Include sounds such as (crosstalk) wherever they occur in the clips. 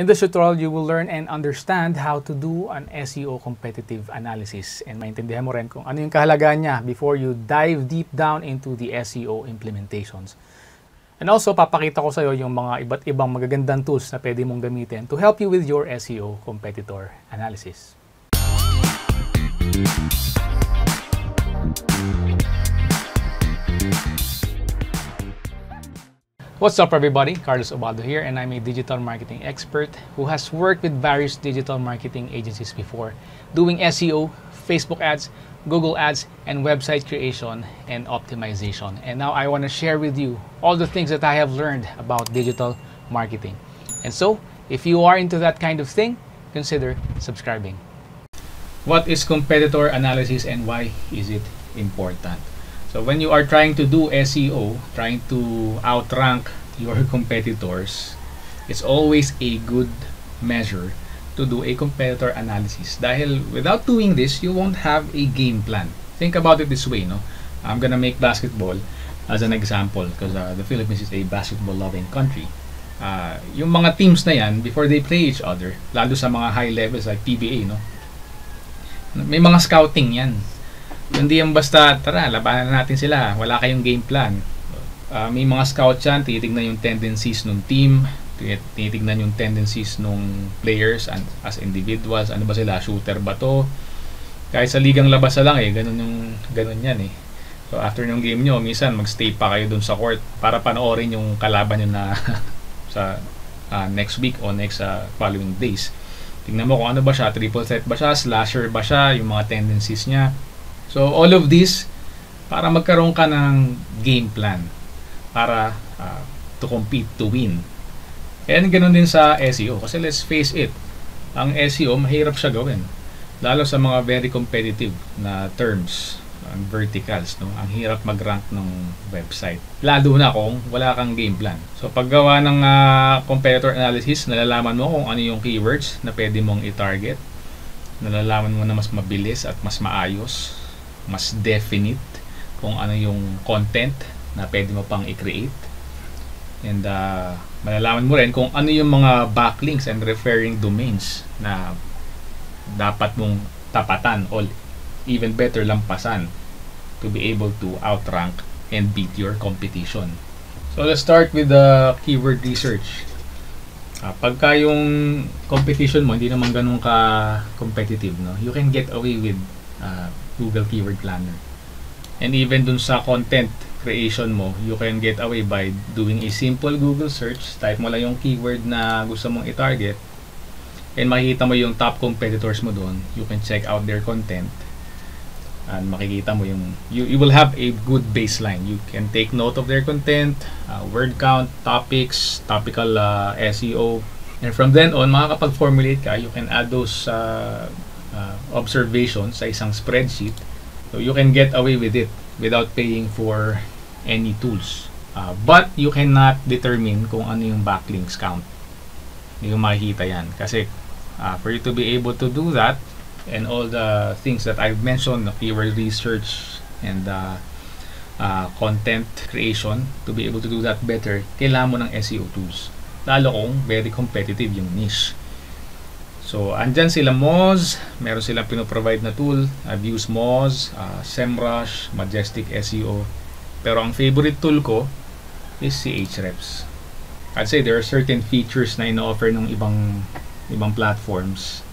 In this tutorial, you will learn and understand how to do an SEO competitive analysis and maintindihan mo rin kung ano yung kahalagaan niya before you dive deep down into the SEO implementations. And also, papakita ko sa iyo yung mga iba't ibang magagandang tools na pwede mong gamitin to help you with your SEO competitor analysis. What's up everybody? Carlos Obado here and I'm a digital marketing expert who has worked with various digital marketing agencies before doing SEO, Facebook ads, Google ads, and website creation and optimization. And now I want to share with you all the things that I have learned about digital marketing. And so, if you are into that kind of thing, consider subscribing. What is competitor analysis and why is it important? So when you are trying to do SEO, trying to outrank your (laughs) competitors, it's always a good measure to do a competitor analysis. Dahil without doing this, you won't have a game plan. Think about it this way, no? I'm gonna make basketball as an example because uh, the Philippines is a basketball-loving country. Uh, yung mga teams na yan, before they play each other, lalo sa mga high levels like PBA, no? May mga scouting yan hindi yan basta, tara, labanan natin sila. Wala kayong game plan. Uh, may mga scout yan, titignan yung tendencies ng team, titignan yung tendencies ng players and, as individuals. Ano ba sila? Shooter ba to? Kahit sa ligang labas lang eh, ganun yung ganun yan eh. So after ng game nyo, minsan magstay pa kayo dun sa court para panoorin yung kalaban nyo na (laughs) sa uh, next week o next uh, following days. Tingnan mo kung ano ba siya, triple threat ba siya, slasher ba siya, yung mga tendencies niya So, all of this, para magkaroon ka ng game plan para uh, to compete, to win. And ganoon din sa SEO. Kasi let's face it, ang SEO, mahirap siya gawin. Lalo sa mga very competitive na terms, ang verticals, no? ang hirap mag-rank ng website. Lalo na kung wala kang game plan. So paggawa ng uh, competitor analysis, nalalaman mo kung ano yung keywords na pwede mong i-target. Nalalaman mo na mas mabilis at mas maayos mas definite kung ano yung content na pwede mo pang i-create. And uh, malalaman mo rin kung ano yung mga backlinks and referring domains na dapat mong tapatan or even better lampasan to be able to outrank and beat your competition. So let's start with the keyword research. Uh, pagka yung competition mo hindi naman ganun ka competitive, no? You can get away with uh, Google Keyword Planner. And even dun sa content creation mo, you can get away by doing a simple Google search. Type mo lang yung keyword na gusto mong i-target. And makikita mo yung top competitors mo doon. You can check out their content. And makikita mo yung, you, you will have a good baseline. You can take note of their content, uh, word count, topics, topical uh, SEO. And from then on, makakapag-formulate ka, you can add those uh, uh, observations sa isang spreadsheet. So you can get away with it without paying for any tools. Uh, but you cannot determine kung ano yung backlinks count. Hindi mo makikita yan. Kasi uh, for you to be able to do that and all the things that I've mentioned, the keyword research and uh, uh, content creation, to be able to do that better, kailangan mo ng SEO tools. Lalo kung very competitive yung niche. So, andyan sila Moz, meron silang pinoprovide na tool. I've Moz, uh, SEMrush, Majestic SEO. Pero ang favorite tool ko is si Ahrefs. I'd say there are certain features na ino-offer ng ibang ibang platforms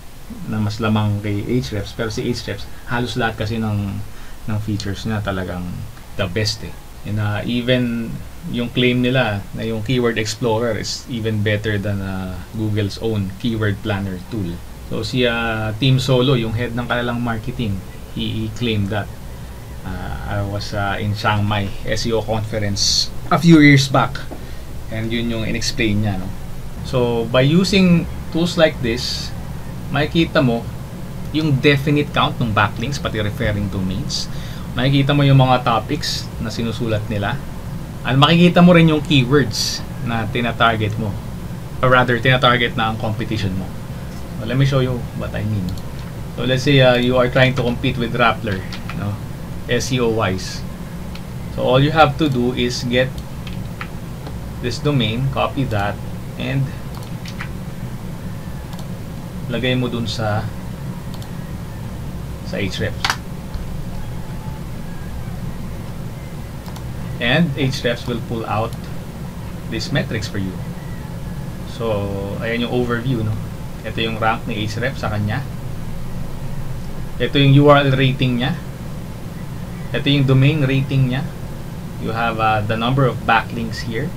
na mas lamang kay Ahrefs. Pero si Ahrefs, halos lahat kasi ng, ng features niya talagang the best eh. And uh, even yung claim nila na yung Keyword Explorer is even better than uh, Google's own Keyword Planner tool. So si uh, Team Solo, yung head ng kanilang marketing, he, he claimed that. Uh, I was uh, in Chiang Mai SEO conference a few years back and yun yung in-explain niya. No? So by using tools like this, makikita mo yung definite count ng backlinks pati referring domains makikita mo yung mga topics na sinusulat nila at makikita mo rin yung keywords na tina-target mo or rather tina-target na ang competition mo so, let me show you what I mean so let's say uh, you are trying to compete with Rappler no? SEO wise so all you have to do is get this domain copy that and lagay mo dun sa sa Ahrefs. And Ahrefs will pull out these metrics for you. So, ayan yung overview, no? Ito yung rank ni Ahrefs sa kanya. Ito yung URL rating niya. Ito yung domain rating niya. You have uh, the number of backlinks here.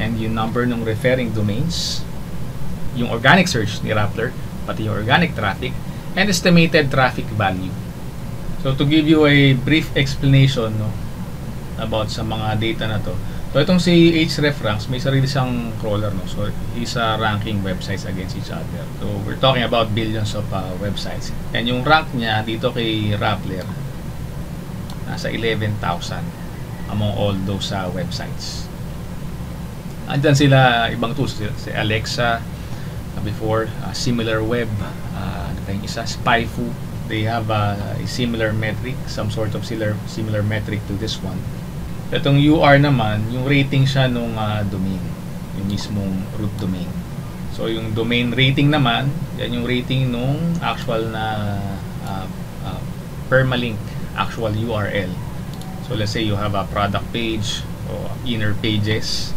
And yung number ng referring domains. Yung organic search ni Rappler. Pati yung organic traffic. And estimated traffic value. So to give you a brief explanation no, about sa mga data na to. So itong si Hrefranks, may sarili siyang crawler no. So uh, ranking websites against each other. So we're talking about billions of uh, websites. And yung rank niya dito kay Rappler nasa 11,000 among all those uh, websites. Andyan sila ibang tools si Alexa uh, before uh, similar web uh, ano tayong isa Spyfu they have uh, a similar metric some sort of similar similar metric to this one Itong UR naman, yung rating siya nung uh, domain, yung mismong root domain. So yung domain rating naman, yan yung rating nung actual na uh, uh, permalink, actual URL. So let's say you have a product page o inner pages.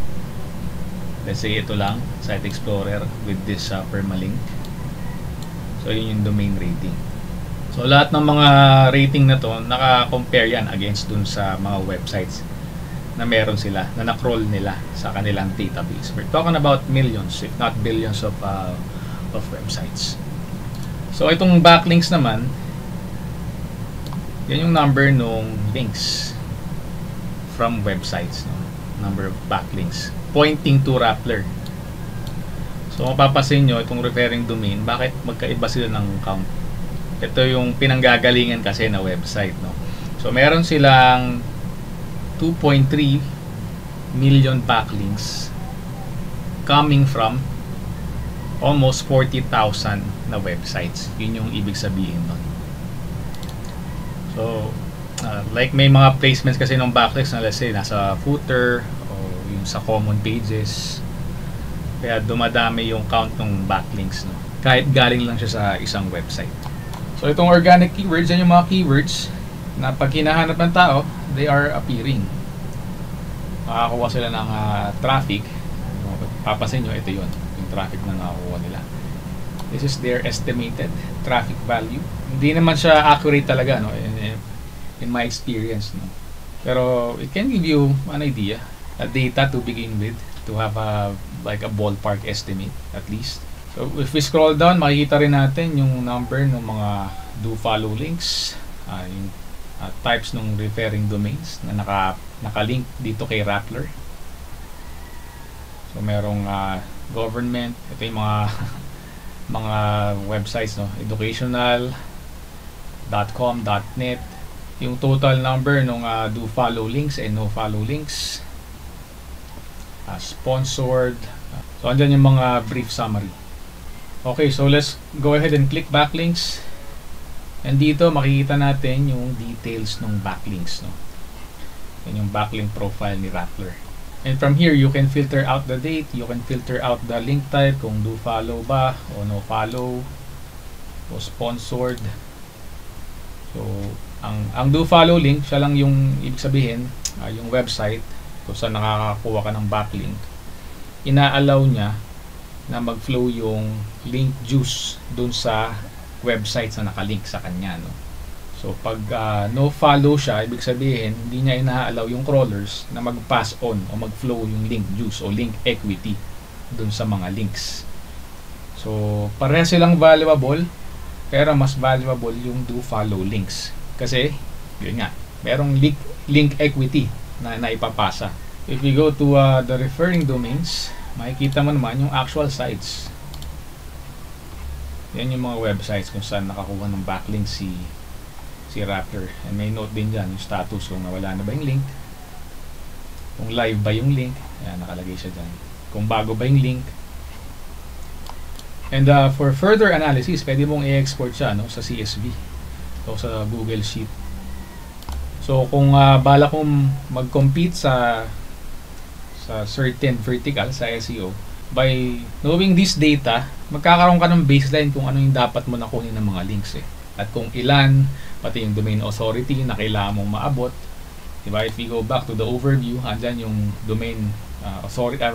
Let's say ito lang, Site Explorer with this uh, permalink. So yun yung domain rating. So lahat ng mga rating na to, naka-compare yan against dun sa mga websites na meron sila, na na-crawl nila sa kanilang database. We're talking about millions, if not billions of, uh, of websites. So, itong backlinks naman, yan yung number nung links from websites. No? Number of backlinks. Pointing to Rappler. So, mapapasin nyo, itong referring domain, bakit magkaiba sila ng count? Ito yung pinanggagalingan kasi na website. No? So, meron silang 2.3 million backlinks coming from almost 40,000 na websites. Yun yung ibig sabihin nun. So, uh, like may mga placements kasi ng backlinks na let's say nasa footer o yung sa common pages. Kaya dumadami yung count ng backlinks. No? Kahit galing lang siya sa isang website. So, itong organic keywords, yan yung mga keywords na pag hinahanap ng tao, they are appearing. Makakuha sila ng uh, traffic. Papasin nyo, ito yon yung traffic na nakakuha nila. This is their estimated traffic value. Hindi naman siya accurate talaga, no? In, in my experience, no? Pero it can give you an idea, a data to begin with, to have a like a ballpark estimate at least. So if we scroll down, makikita rin natin yung number ng mga do follow links, uh, yung uh, types ng referring domains na naka, naka-link dito kay Rappler. So merong uh, government, ito yung mga (laughs) mga websites no, educational.com, .net, yung total number ng uh, do follow links and no follow links, uh, sponsored. So andyan yung mga brief summary. Okay, so let's go ahead and click backlinks. And dito makikita natin yung details ng backlinks. No? Yan yung backlink profile ni Rappler. And from here, you can filter out the date, you can filter out the link type, kung do follow ba, o no follow, o sponsored. So, ang, ang do follow link, siya lang yung ibig sabihin, uh, yung website, kung saan nakakakuha ka ng backlink. Ina-allow niya na mag-flow yung link juice dun sa websites na nakalink sa kanya. No? So, pag uh, no follow siya, ibig sabihin, hindi niya ina-allow yung crawlers na mag-pass on o mag-flow yung link juice o link equity dun sa mga links. So, pareha silang valuable, pero mas valuable yung do follow links. Kasi, yun nga, merong link, link equity na naipapasa. If we go to uh, the referring domains, makikita mo naman yung actual sites yan yung mga websites kung saan nakakuha ng backlink si si Raptor. And may note din dyan yung status kung nawala na ba yung link. Kung live ba yung link. Yan, nakalagay siya dyan. Kung bago ba yung link. And uh, for further analysis, pwede mong i-export siya no, sa CSV o sa Google Sheet. So kung uh, bala kong mag-compete sa sa certain vertical sa SEO, by knowing this data, magkakaroon ka ng baseline kung ano yung dapat mo nakunin ng mga links eh. At kung ilan, pati yung domain authority na kailangan mong maabot. Diba? If we go back to the overview, andyan yung domain uh, authority, uh,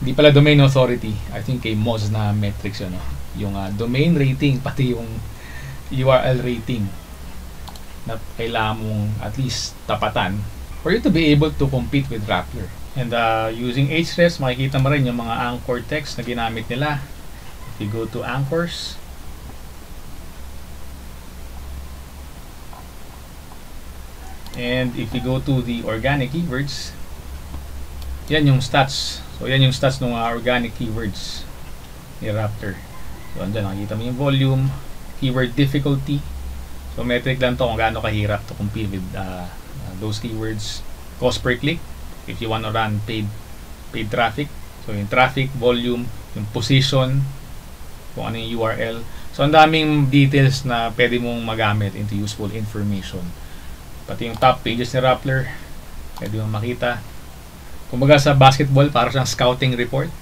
hindi (laughs) pala domain authority, I think kay Moz na metrics yun, no? yung uh, domain rating, (laughs) pati yung URL rating na kailangan mong at least tapatan for you to be able to compete with Rappler. And uh, using Ahrefs, makikita mo rin yung mga anchor text na ginamit nila. If you go to anchors, And if you go to the organic keywords, yan yung stats. So, yan yung stats ng uh, organic keywords ni Raptor. So, andyan, nakikita mo yung volume, keyword difficulty. So, metric lang to kung gaano kahirap to compete with uh, those keywords. Cost per click, if you want to run paid, paid traffic. So, yung traffic, volume, yung position, kung ano yung URL. So, ang daming details na pwede mong magamit into useful information. Pati yung top pages ni Rappler, pwede mong makita. Kumbaga sa basketball, para siyang scouting report.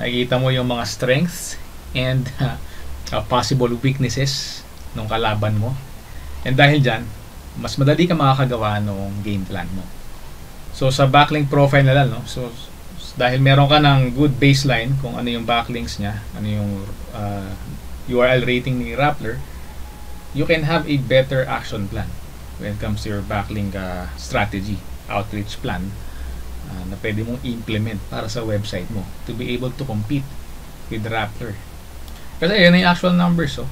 Nakikita mo yung mga strengths and (laughs) uh, possible weaknesses ng kalaban mo. And dahil dyan, mas madali ka makakagawa ng game plan mo. So sa backlink profile na lang, no? So dahil meron ka ng good baseline kung ano yung backlinks niya, ano yung uh, URL rating ni Rappler, you can have a better action plan when it comes to your backlink uh, strategy, outreach plan uh, na pwede mong implement para sa website mo to be able to compete with Rappler. Kasi yun yung actual numbers. Oh.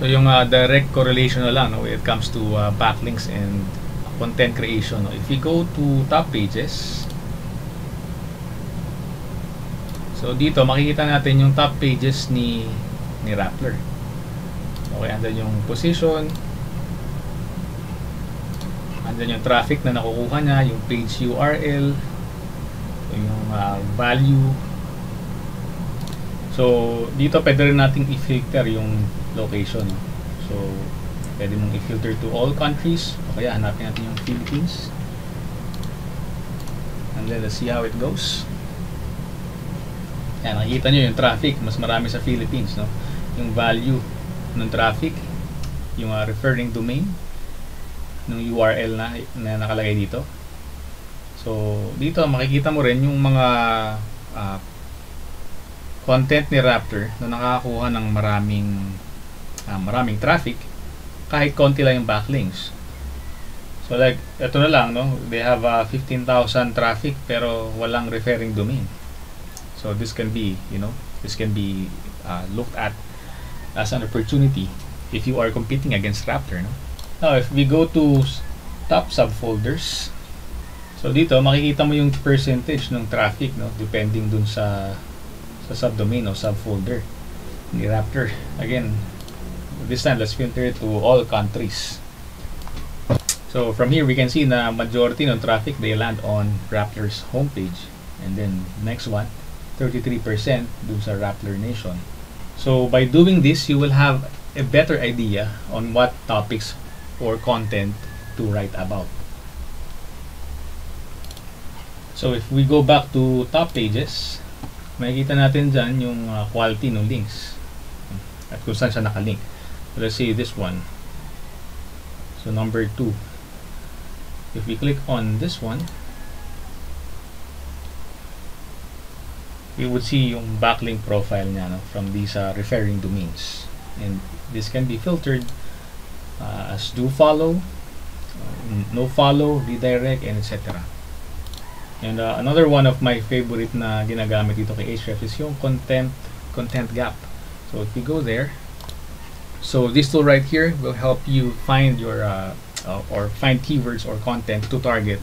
So yung uh, direct correlation na lang no, when it comes to uh, backlinks and content creation. No. If you go to top pages, so dito makikita natin yung top pages ni ni Rappler. Okay, andyan yung position, andyan yung traffic na nakukuha niya, yung page URL, yung uh, value. So, dito pwede rin nating i-filter yung location. So, pwede mong i-filter to all countries. O kaya, hanapin natin yung Philippines. And then, let's see how it goes. Yan, nakikita nyo yung traffic. Mas marami sa Philippines, no? Yung value ng traffic, yung uh, referring domain, ng URL na, na nakalagay dito. So, dito makikita mo rin yung mga uh, content ni Raptor na nakakakuha ng maraming uh, maraming traffic kahit konti lang yung backlinks. So like, ito na lang, no? They have uh, 15,000 traffic pero walang referring domain. So this can be, you know, this can be uh, looked at as an opportunity if you are competing against Raptor, no? Now, if we go to top subfolders, so dito makikita mo yung percentage ng traffic, no, depending dun sa sa subdomain o subfolder ni Raptor. Again, this time let's filter to all countries. So from here we can see na majority ng traffic they land on Raptor's homepage. And then next one, 33% dun sa Rappler Nation. So by doing this, you will have a better idea on what topics or content to write about. So if we go back to top pages, makikita natin dyan yung uh, quality ng links at kung saan siya nakalink. Let's say this one. So number 2. If we click on this one, we would see yung backlink profile niya no, from these uh, referring domains. And this can be filtered uh, as do follow, uh, no follow, redirect, and etc. And uh, another one of my favorite na ginagamit dito kay Ahrefs is yung content content gap. So if we go there, so this tool right here will help you find your uh, uh, or find keywords or content to target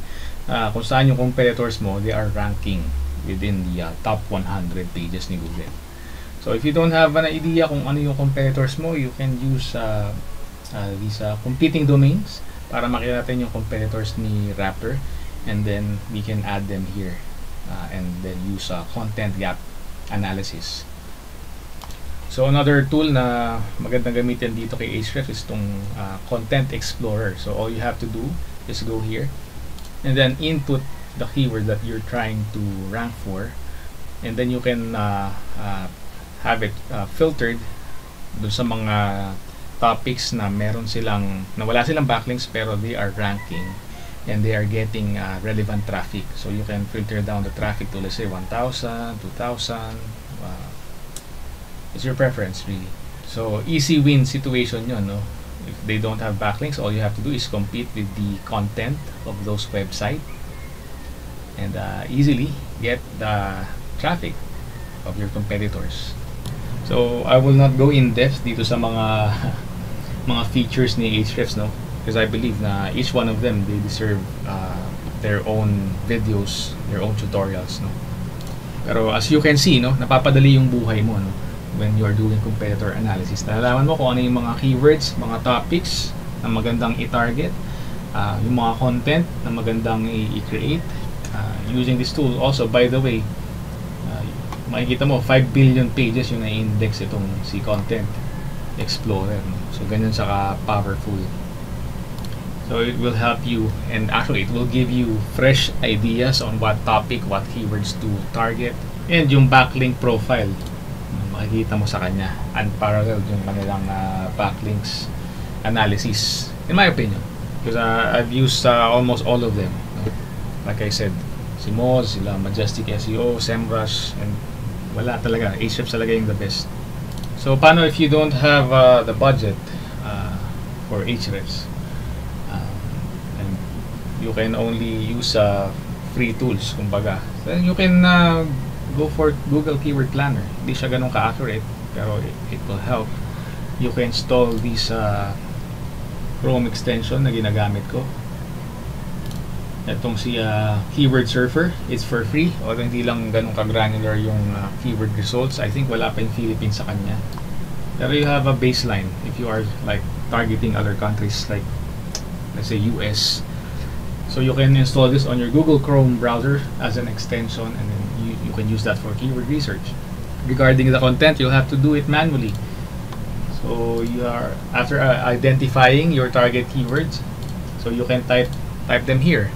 uh, kung saan yung competitors mo they are ranking within the uh, top 100 pages ni Google. So if you don't have an idea kung ano yung competitors mo, you can use uh, uh, these uh, competing domains para makita natin yung competitors ni Raptor and then we can add them here uh, and then use uh, content gap analysis. So another tool na magandang gamitin dito kay Ahrefs is itong uh, Content Explorer. So all you have to do is go here and then input the keyword that you're trying to rank for and then you can uh, uh, have it uh, filtered dun sa mga topics na meron silang na wala silang backlinks pero they are ranking and they are getting uh, relevant traffic so you can filter down the traffic to let's say 1000 2000 uh, it's your preference really. So easy win situation yun no? If they don't have backlinks all you have to do is compete with the content of those website and uh, easily get the traffic of your competitors. So I will not go in depth dito sa mga (laughs) mga features ni Ahrefs no? Because I believe na each one of them they deserve uh, their own videos their own tutorials no? Pero as you can see no? Napapadali yung buhay mo no when you are doing competitor analysis. Nalalaman mo kung ano yung mga keywords mga topics na magandang i-target uh, yung mga content na magandang i-create uh, using this tool. Also by the way uh, makikita mo 5 billion pages yung na-index itong si content explorer no? so ganyan saka powerful so it will help you and actually it will give you fresh ideas on what topic what keywords to target and yung backlink profile makikita mo sa kanya unparalleled yung kanilang uh, backlinks analysis in my opinion. Because uh, I've used uh, almost all of them. Like I said si Moz, sila Majestic SEO, SEMrush and wala talaga, Ahrefs talaga yung the best. So paano if you don't have uh, the budget uh, for Ahrefs? You can only use uh, free tools kumbaga. Then you can uh, go for Google Keyword Planner. Hindi siya ganun ka-accurate pero it, it will help. You can install this uh, Chrome extension na ginagamit ko. Itong si uh, Keyword Surfer it's for free. Although hindi lang ganun ka-granular yung uh, keyword results I think wala pa yung Philippines sa kanya. Pero you have a baseline. If you are like targeting other countries like let's say US So you can install this on your Google Chrome browser as an extension and then you can use that for keyword research. Regarding the content, you'll have to do it manually. So you are after uh, identifying your target keywords, so you can type type them here.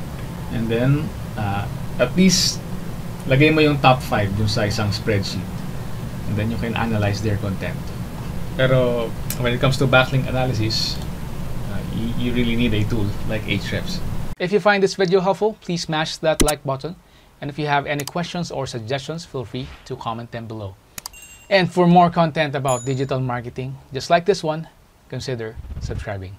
And then uh, at least lagay mo yung top 5 dun sa isang spreadsheet. And then you can analyze their content. Pero when it comes to backlink analysis, uh, you, you really need a tool like Ahrefs. If you find this video helpful, please smash that like button. And if you have any questions or suggestions, feel free to comment them below. And for more content about digital marketing, just like this one, consider subscribing.